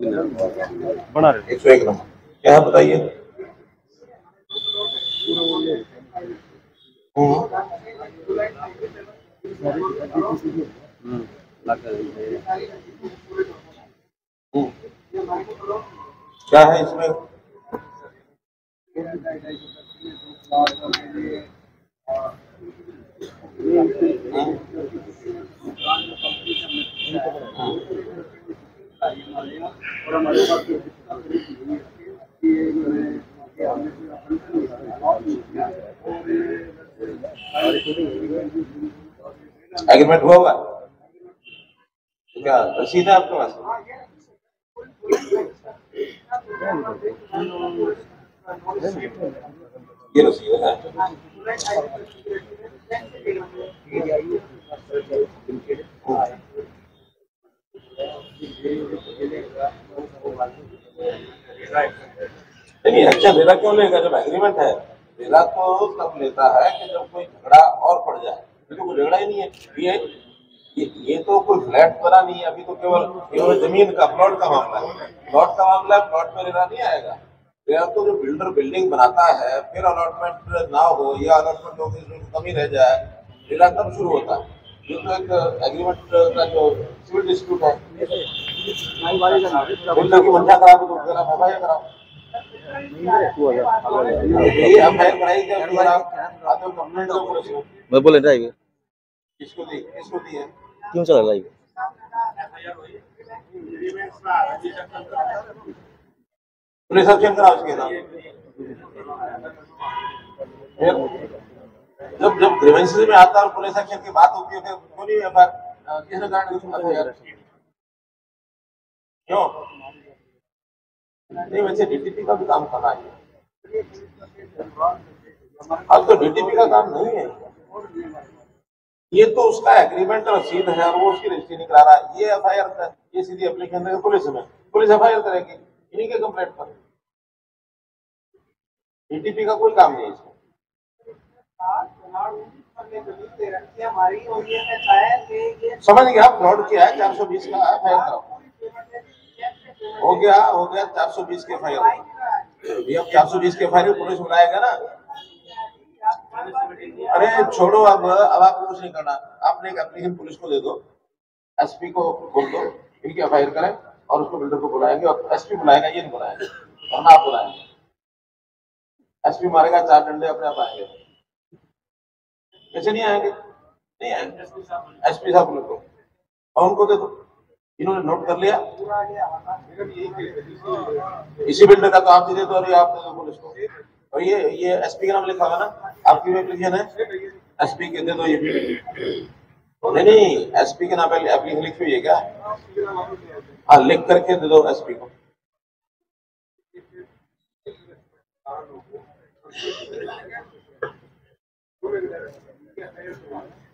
बना रहे एक सौ एक नंबर। क्या है बताइए? हम्म, हम्म, लग रही है। हम्म। क्या है इसमें एग्रीमेंट हुआ हुआ तो क्या रसीद है आपके पास ये रसीद है नहीं अच्छा रेरा क्यों लेगा जब एग्रीमेंट है रेरा तो तब लेता है कि जब कोई झगड़ा और पड़ जाए ये तो कोई झगड़ा ही नहीं है। ये ये, ये तो कोई फ्लैट बना नहीं है अभी तो केवल केवल ज़मीन का प्लॉट का मामला है। प्लॉट का मामला है प्लॉट में रेरा नहीं आएगा। रेरा तो जो बिल्डर बिल्डिंग बनाता है फिर अलॉटमेंट ना हो या अलॉटमेंट हो गई कमी रह जाए रेरा तब शुरू होता है। ये तो एक एग्रीमेंट का जो सिविल डिस्प्यूट है। मैं बोले ड्राइव किसको दी? किसको दी है? क्यों चला ड्राइव पुलिस एक्शन कराओ उसके जब जब ग्रीवेंसेस में आता है और पुलिस एक्शन की बात होती है फिर क्यों नहीं एफ़ आई कारण कुछ मत यार क्यों? नहीं, वैसे डीटीपी का भी काम कहाँ है। अब तो डीटीपी का काम नहीं है। ये तो उसका एग्रीमेंट रसीद है और वो उसकी रजिस्ट्री नहीं करा रहा है। ये एफ़ आई आर ये सीधी एप्लीकेशन देगा पुलिस में। पुलिस एफ़ आई आर करेगी, इन्हीं के कंप्लेंट पर। डीटीपी का कोई काम नहीं है इसमें। समझ गया फ्रॉड किया है, चार सौ बीस का एफ़ आई आर हो गया हो गया, चार सौ बीस के एफ़ आई आर ये अब चार सौ बीस के आर पुलिस बुलाएगा ना? अरे, छोड़ो अब अब आपको कुछ नहीं करना। आपने एक एप्लीकेशन पुलिस को दे दो। एसपी को बोल दो इनकी एफ़ करें, और उसको बिल्डर को बुलाएँगे, और एसपी बुलाएगा, ये नहीं बुलाएँगे वरना आप बुलाएँगे। एसपी मारेगा, चार डंडे अपने आप आएँगे। कैसे नहीं आएँगे? नहीं आएँगे। एसपी साहब बोले को। और उनको दे दो। इन्होंने नोट कर लिया। इसी बिल्डर का तो आप दे ये आप दे पुलिस को और ये ये एसपी का नाम लिखा हुआ ना? आपकी भी एप्लीकेशन है? एसपी के दे दो ये नहीं नहीं एसपी के नाम एप्लीकेशन लिखी हुई है क्या? हाँ लिख करके दे दो एसपी को।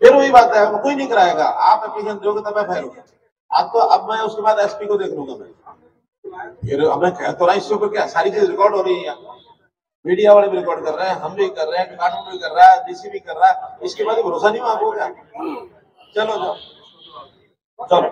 फिर वही बात है कोई नहीं कराएगा। आप एप्लीकेशन दोगे तब मैं होगा अब तो अब मैं उसके बाद एसपी को देख लूँगा मैं। फिर तो रहा इससे ऊपर क्या? सारी चीज़ रिकॉर्ड हो रही है मीडिया वाले भी रिकॉर्ड कर रहे हैं, हम भी कर रहे हैं, कानून भी कर रहा है डीसी भी कर रहा है। इसके बाद भरोसा नहीं मांगोगे चलो, जाओ। चलो।